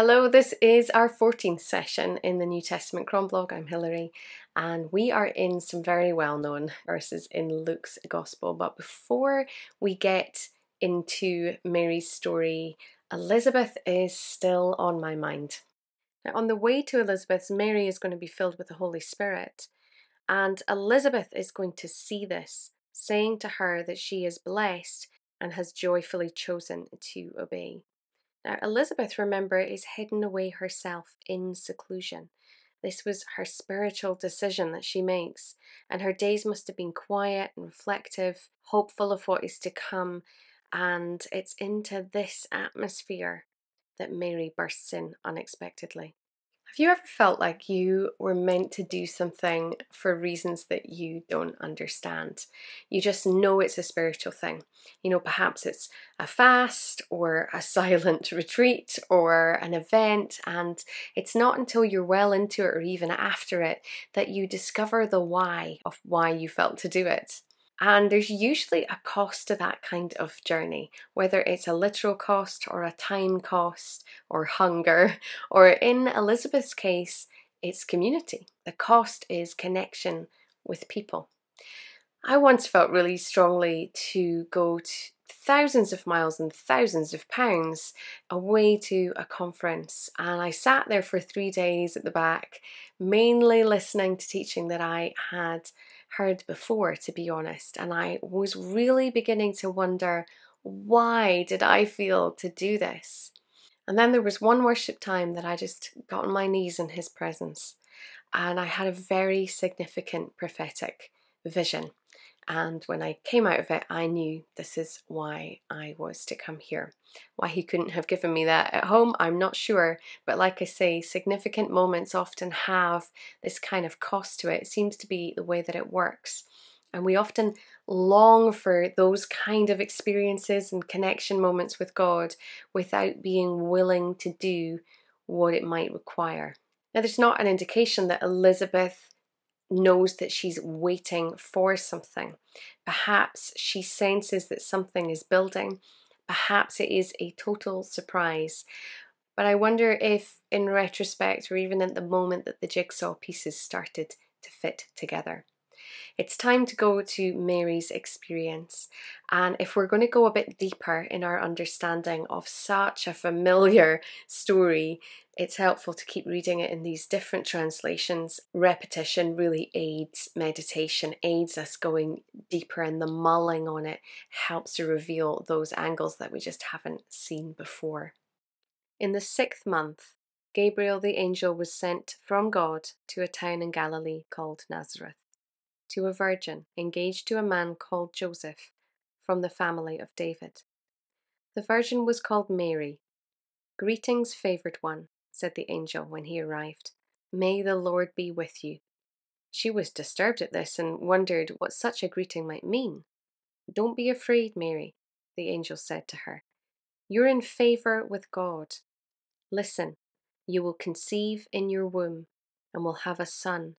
Hello, this is our 14th session in the New Testament Chronblog. I'm Hilary, and we are in some very well known verses in Luke's Gospel. But before we get into Mary's story, Elizabeth is still on my mind. Now, on the way to Elizabeth's, Mary is going to be filled with the Holy Spirit, and Elizabeth is going to see this, saying to her that she is blessed and has joyfully chosen to obey. Now, Elizabeth, remember, is hidden away herself in seclusion. This was her spiritual decision that she makes, and her days must have been quiet and reflective, hopeful of what is to come. And it's into this atmosphere that Mary bursts in unexpectedly. Have you ever felt like you were meant to do something for reasons that you don't understand? You just know it's a spiritual thing. You know, perhaps it's a fast or a silent retreat or an event, and it's not until you're well into it or even after it that you discover the why of why you felt to do it. And there's usually a cost to that kind of journey, whether it's a literal cost or a time cost or hunger, or in Elizabeth's case, it's community. The cost is connection with people. I once felt really strongly to go to thousands of miles and thousands of pounds away to a conference, and I sat there for three days at the back, mainly listening to teaching that I had heard before, to be honest. And I was really beginning to wonder why did I feel to do this? And then there was one worship time that I just got on my knees in his presence, and I had a very significant prophetic vision. And when I came out of it, I knew this is why I was to come here. Why he couldn't have given me that at home, I'm not sure. But like I say, significant moments often have this kind of cost to it. It seems to be the way that it works. And we often long for those kind of experiences and connection moments with God without being willing to do what it might require. Now, there's not an indication that Elizabeth knows that she's waiting for something. Perhaps she senses that something is building. Perhaps it is a total surprise. But I wonder if, in retrospect, or even at the moment that the jigsaw pieces started to fit together. It's time to go to Mary's experience. And if we're going to go a bit deeper in our understanding of such a familiar story, it's helpful to keep reading it in these different translations. Repetition really aids meditation, aids us going deeper, and the mulling on it helps to reveal those angles that we just haven't seen before. In the sixth month, Gabriel the angel was sent from God to a town in Galilee called Nazareth to a virgin engaged to a man called Joseph from the family of David. The virgin was called Mary. Greetings, favored one, said the angel when he arrived. May the Lord be with you. She was disturbed at this and wondered what such a greeting might mean. Don't be afraid, Mary, the angel said to her. You're in favor with God. Listen, you will conceive in your womb and will have a son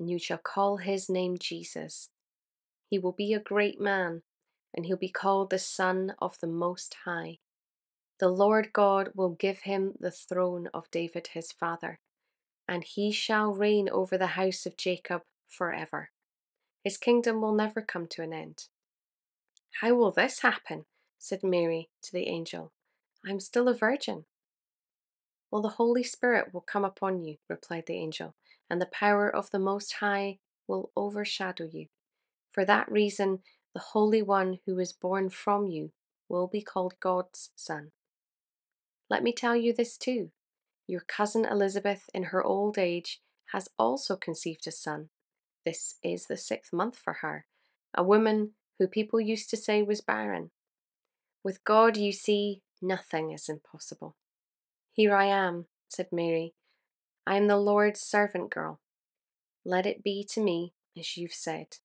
and you shall call his name Jesus. He will be a great man, and he'll be called the Son of the Most High. The Lord God will give him the throne of David his father, and he shall reign over the house of Jacob forever. His kingdom will never come to an end. How will this happen? said Mary to the angel. I am still a virgin. Well, the Holy Spirit will come upon you, replied the angel, and the power of the Most High will overshadow you. For that reason, the Holy One who is born from you will be called God's Son. Let me tell you this too your cousin Elizabeth, in her old age, has also conceived a son. This is the sixth month for her, a woman who people used to say was barren. With God, you see, nothing is impossible. Here I am, said Mary, I am the Lord's servant girl. Let it be to me as you've said.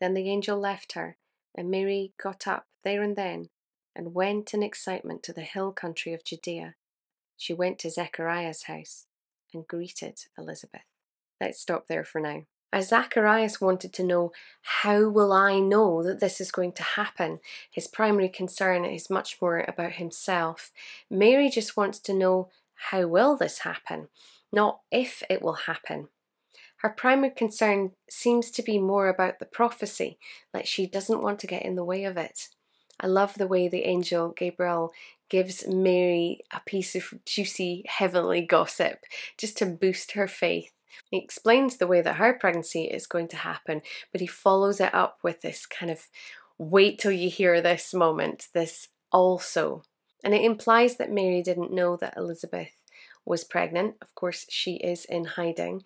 Then the angel left her, and Mary got up there and then and went in excitement to the hill country of Judea. She went to Zechariah's house and greeted Elizabeth. Let's stop there for now. As Zacharias wanted to know, how will I know that this is going to happen? His primary concern is much more about himself. Mary just wants to know, how will this happen? Not if it will happen. Her primary concern seems to be more about the prophecy, like she doesn't want to get in the way of it. I love the way the angel Gabriel gives Mary a piece of juicy heavenly gossip just to boost her faith. He explains the way that her pregnancy is going to happen, but he follows it up with this kind of wait till you hear this moment, this also. And it implies that Mary didn't know that Elizabeth was pregnant. Of course, she is in hiding.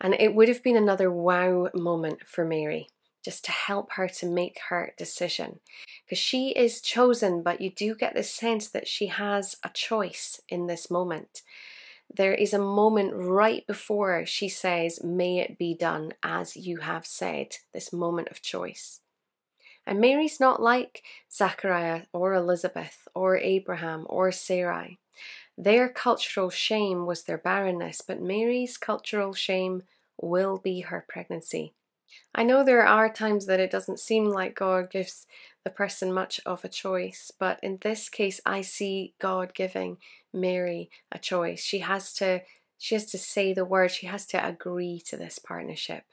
And it would have been another wow moment for Mary just to help her to make her decision. Because she is chosen, but you do get the sense that she has a choice in this moment. There is a moment right before she says, May it be done as you have said, this moment of choice. And Mary's not like Zachariah or Elizabeth or Abraham or Sarai. Their cultural shame was their barrenness, but Mary's cultural shame will be her pregnancy. I know there are times that it doesn't seem like God gives the person much of a choice, but in this case I see God giving Mary a choice. She has to she has to say the word, she has to agree to this partnership.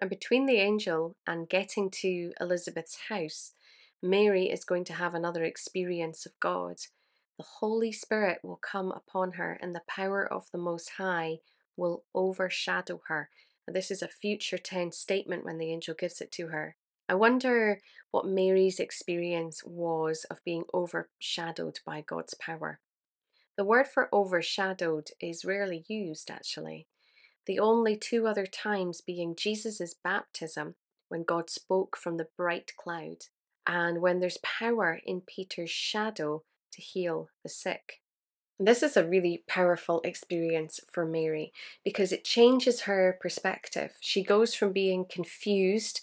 And between the angel and getting to Elizabeth's house, Mary is going to have another experience of God. The Holy Spirit will come upon her, and the power of the Most High will overshadow her. And this is a future tense statement when the angel gives it to her. I wonder what Mary's experience was of being overshadowed by God's power. The word for overshadowed is rarely used, actually. The only two other times being Jesus' baptism, when God spoke from the bright cloud, and when there's power in Peter's shadow to heal the sick. This is a really powerful experience for Mary because it changes her perspective. She goes from being confused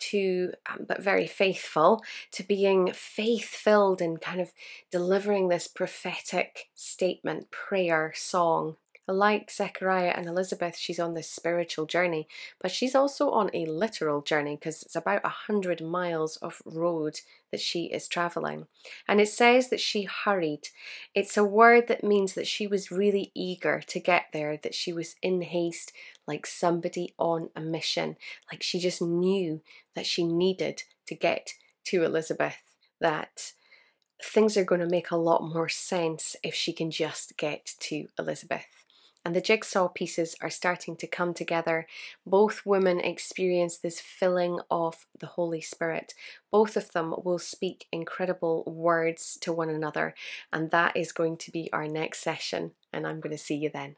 to, um, but very faithful, to being faith filled and kind of delivering this prophetic statement, prayer, song like Zechariah and Elizabeth, she's on this spiritual journey, but she's also on a literal journey because it's about a hundred miles of road that she is traveling. And it says that she hurried. It's a word that means that she was really eager to get there, that she was in haste, like somebody on a mission, like she just knew that she needed to get to Elizabeth, that things are going to make a lot more sense if she can just get to Elizabeth and the jigsaw pieces are starting to come together. Both women experience this filling of the Holy Spirit. Both of them will speak incredible words to one another, and that is going to be our next session, and I'm going to see you then.